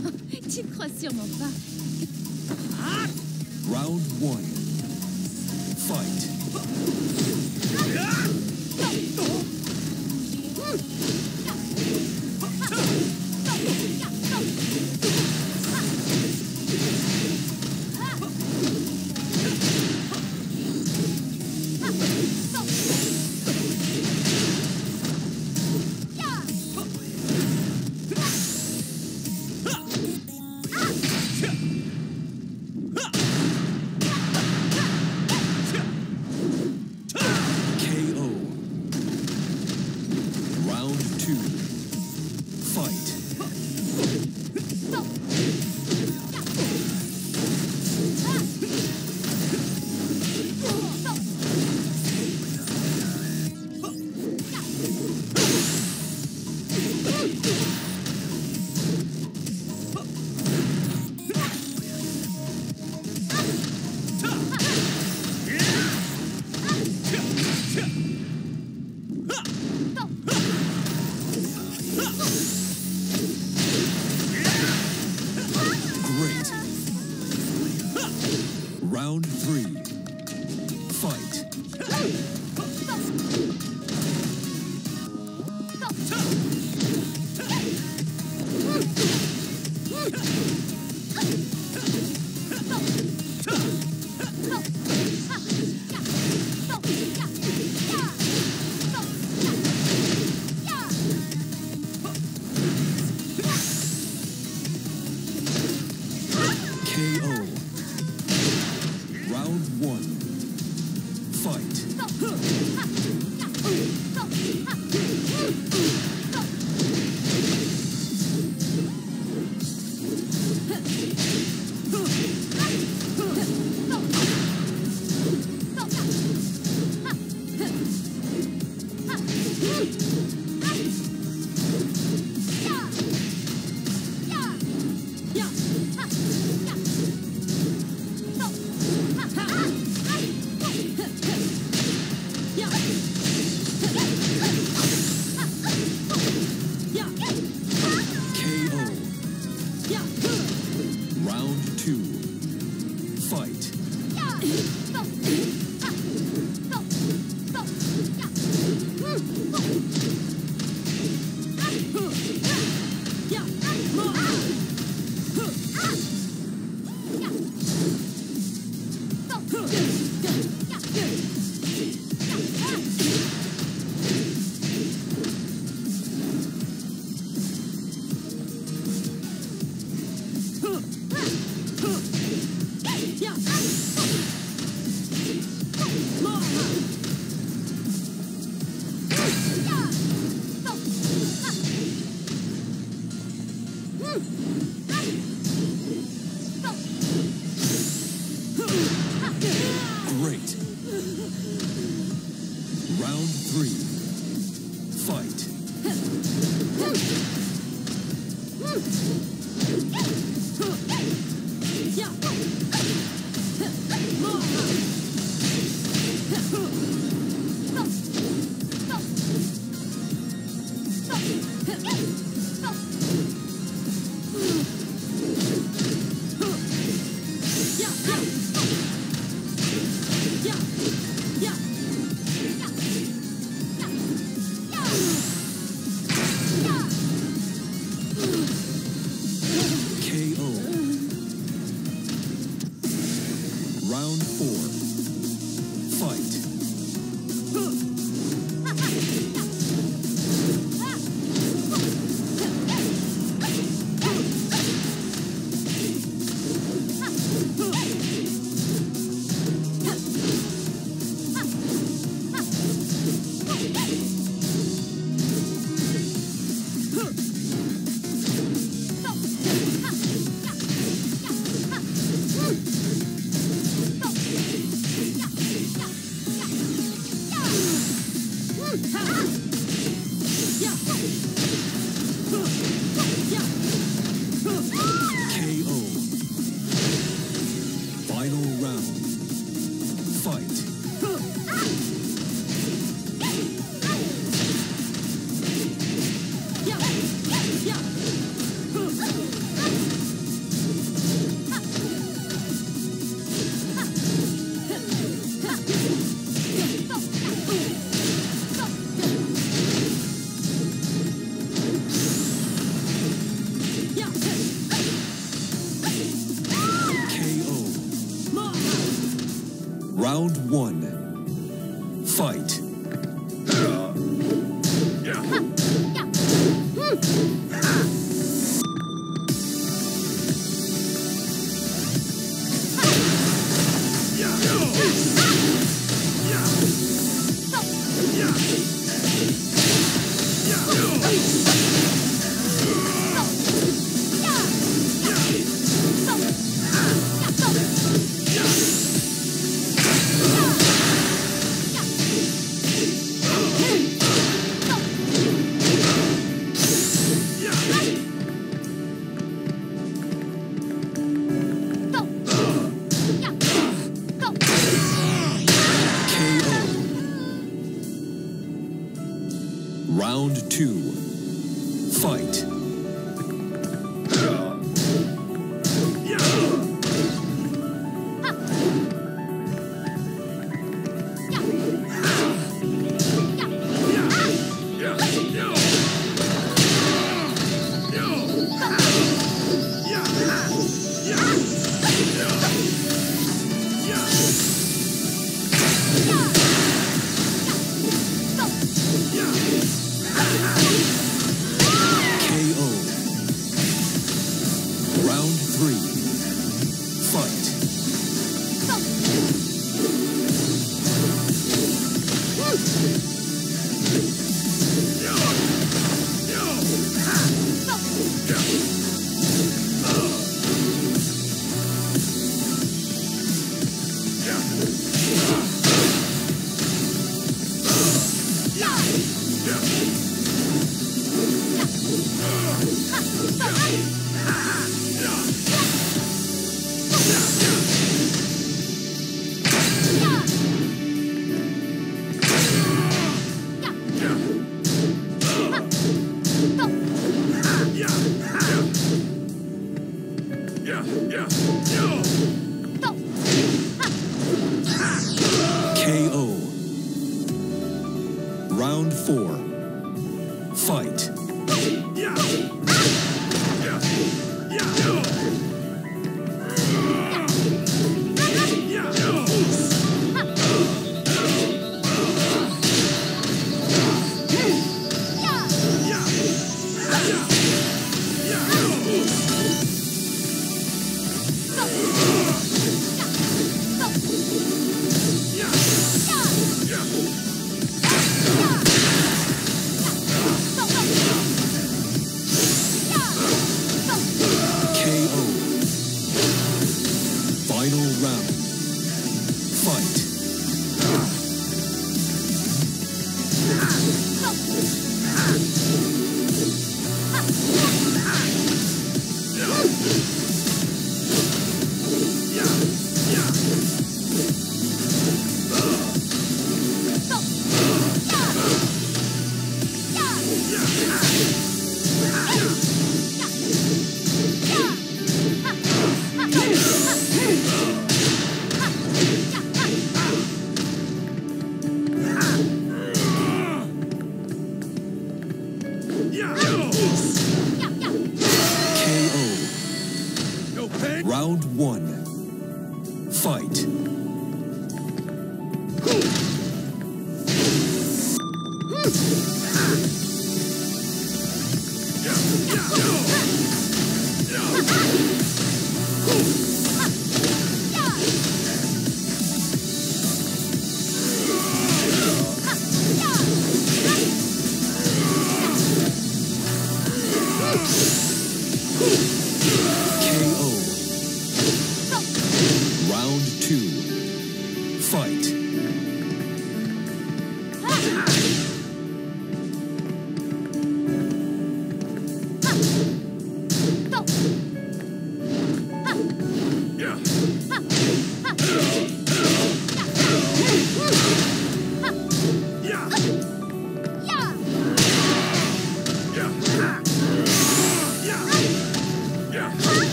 tu ne crois sûrement pas. Ah Round 1. Fight. Ah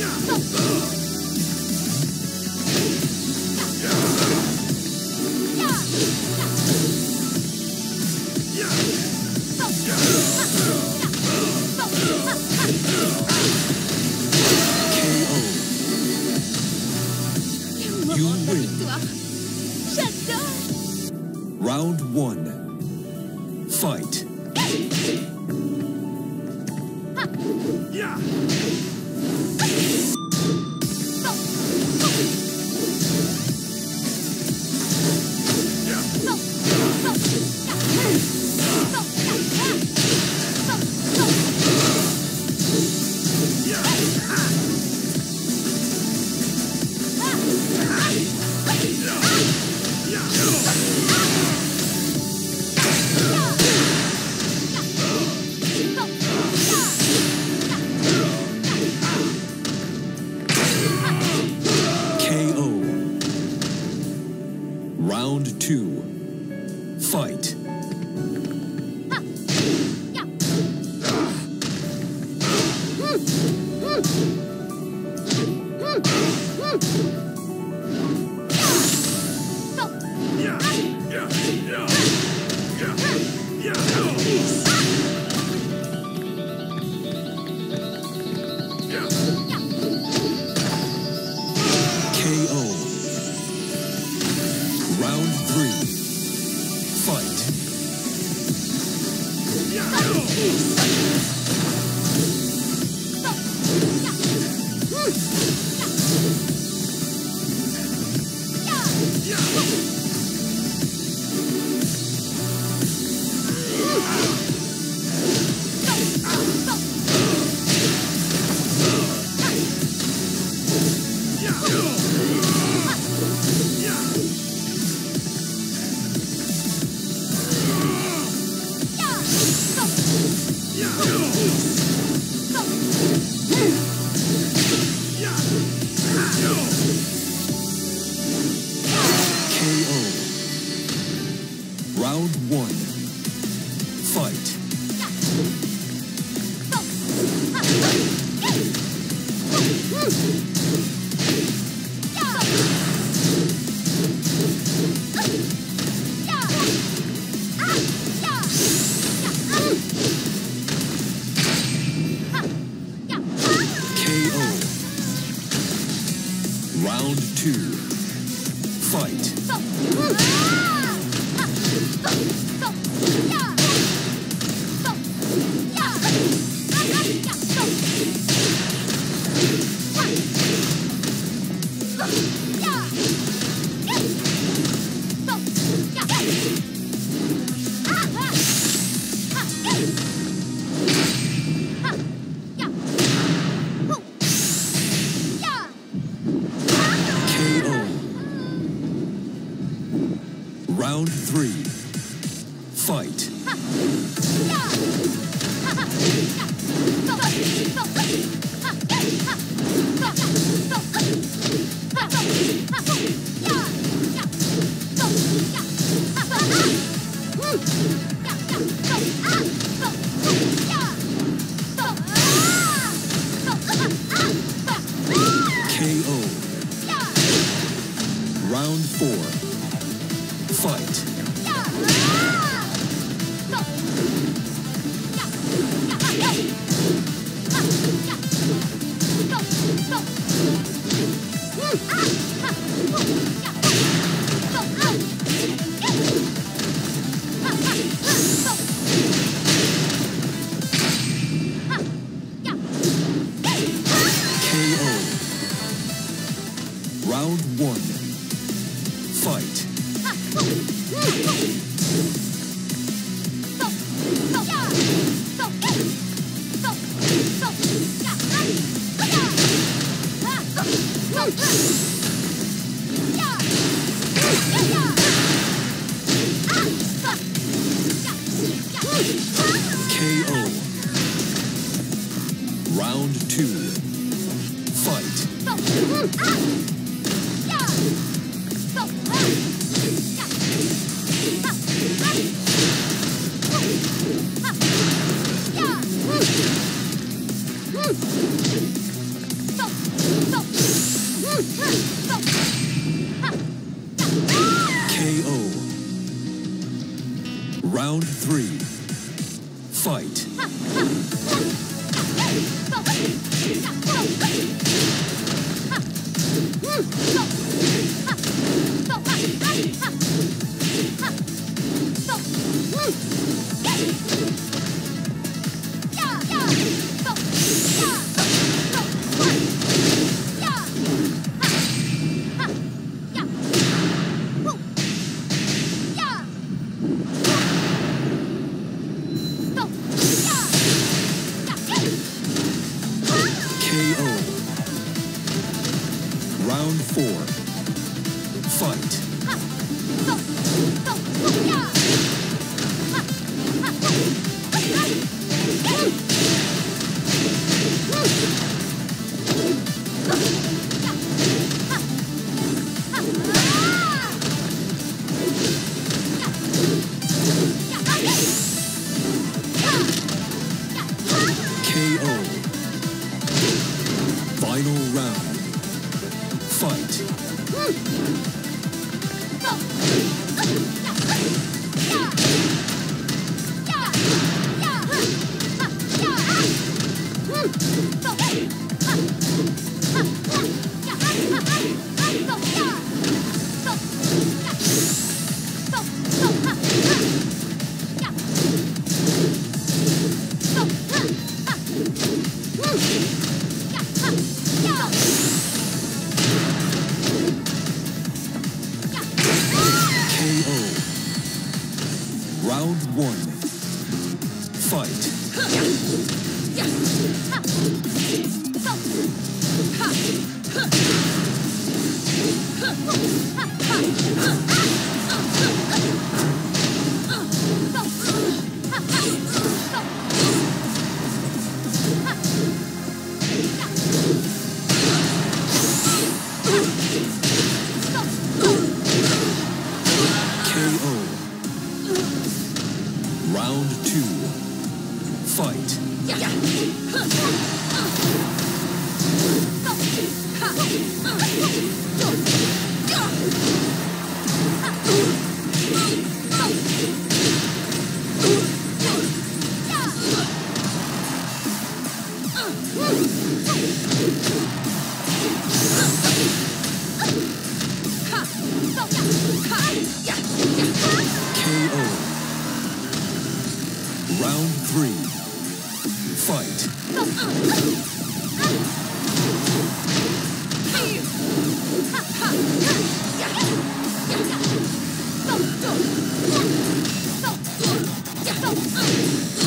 KO. Bye. Ha! Round three. Fight.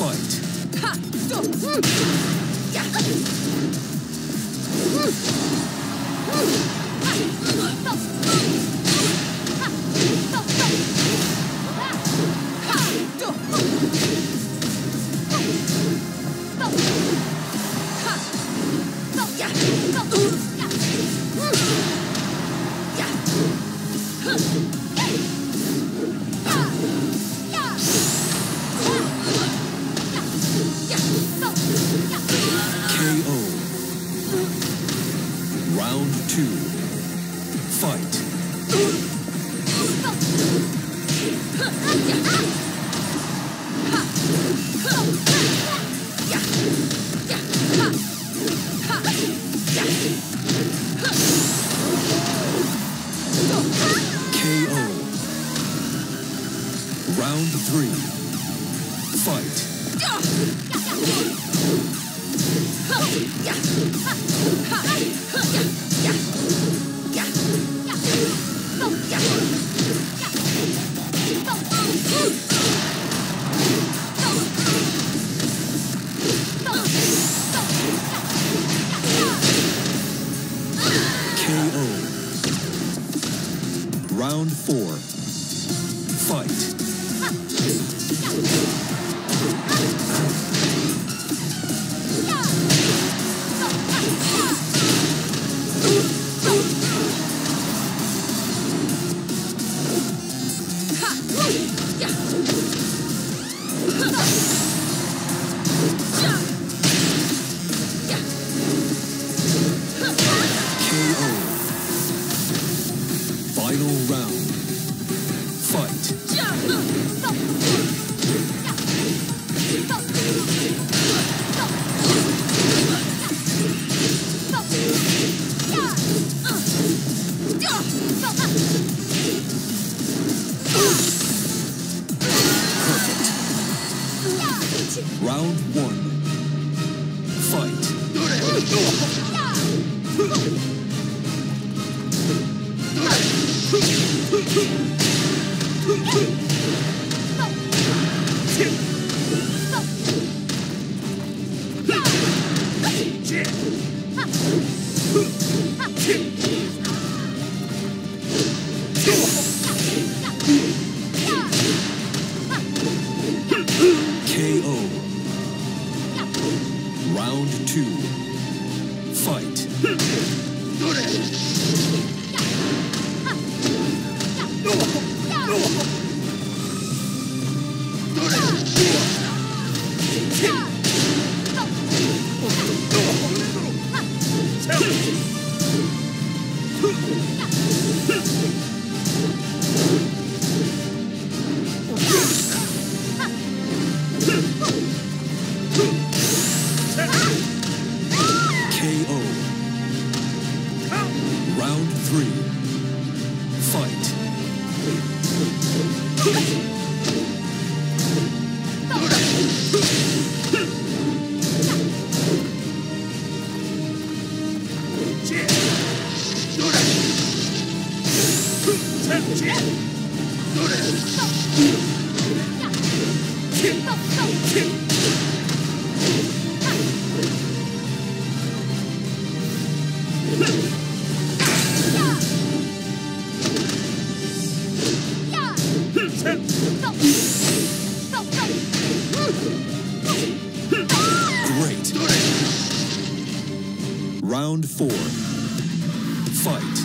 Fight. Round four. Fight. Great. Round four. Fight.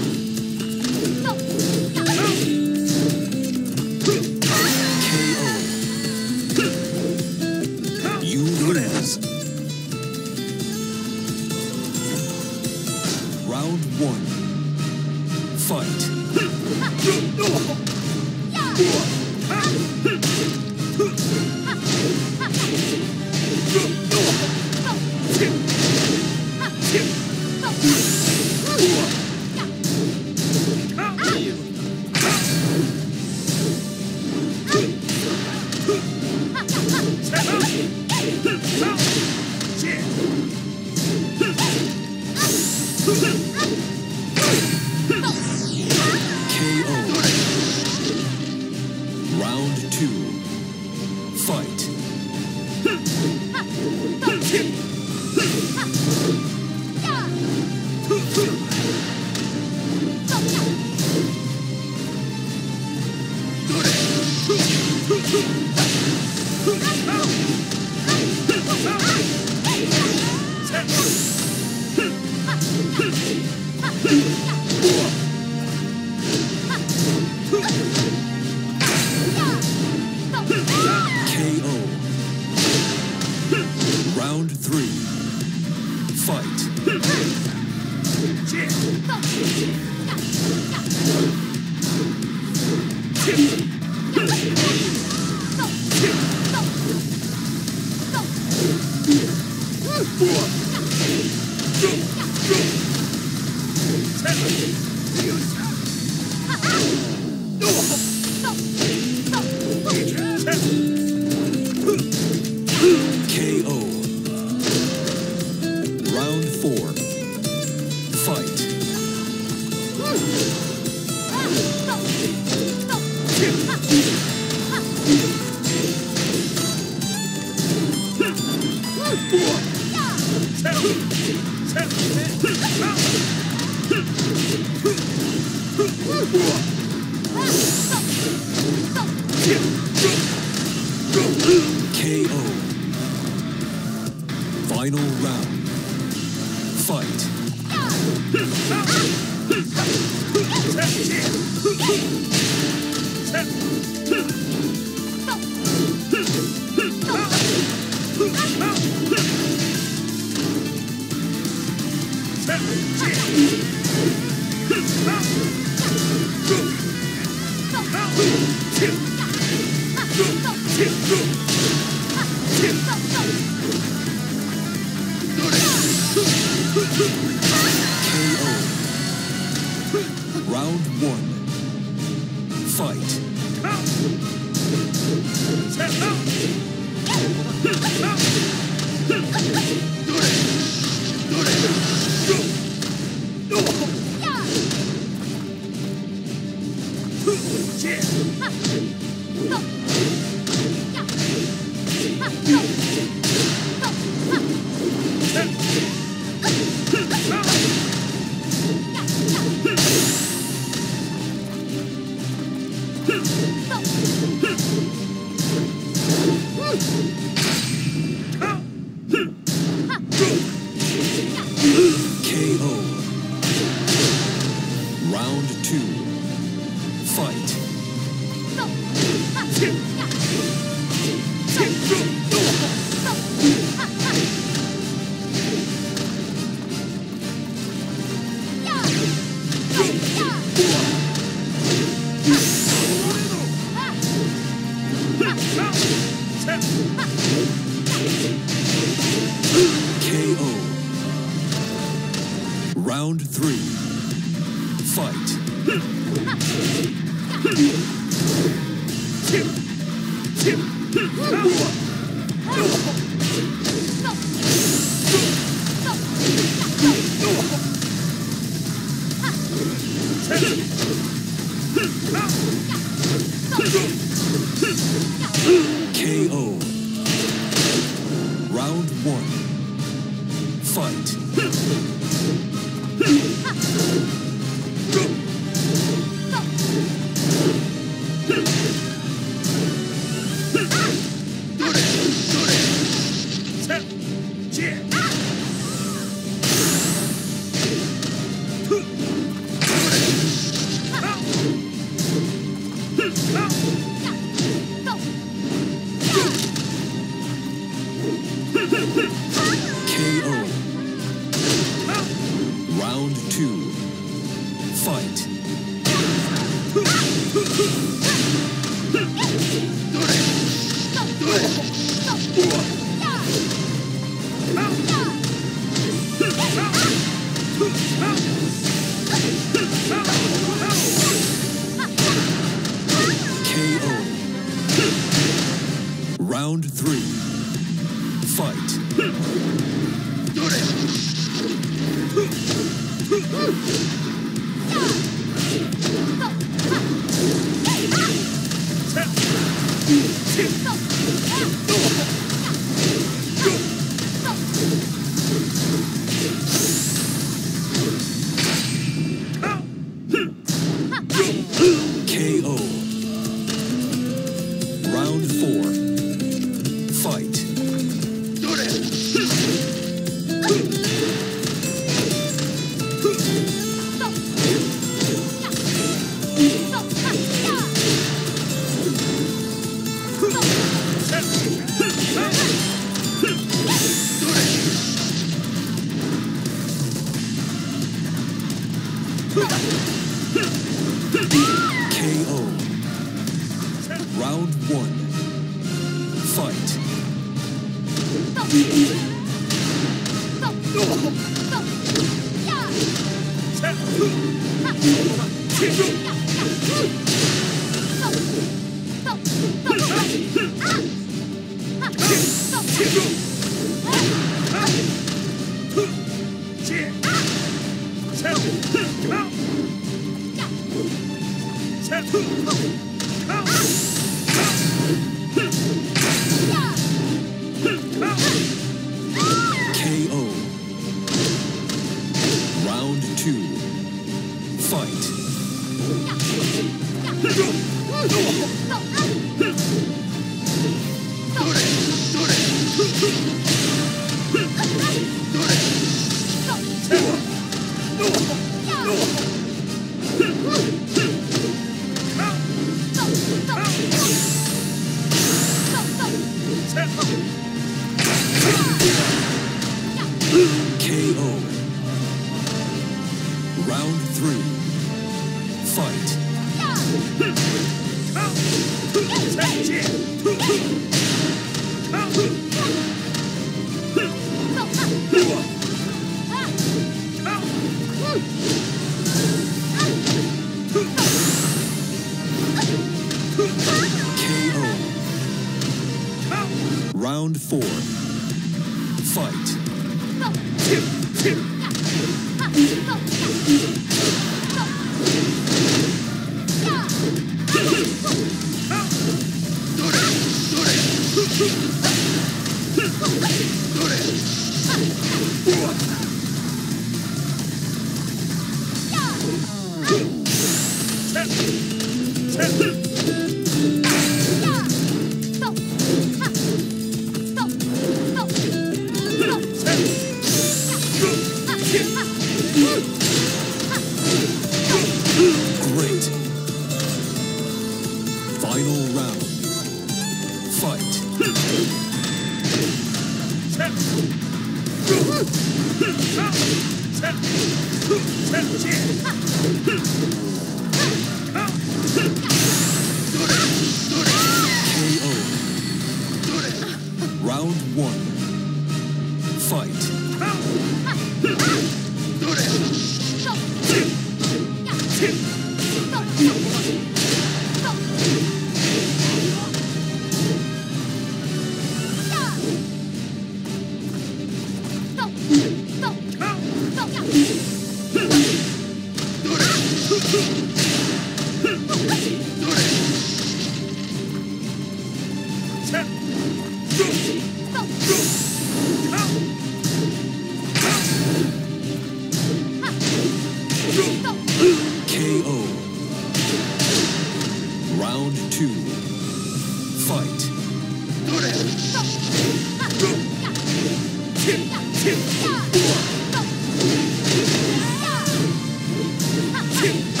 Perfect.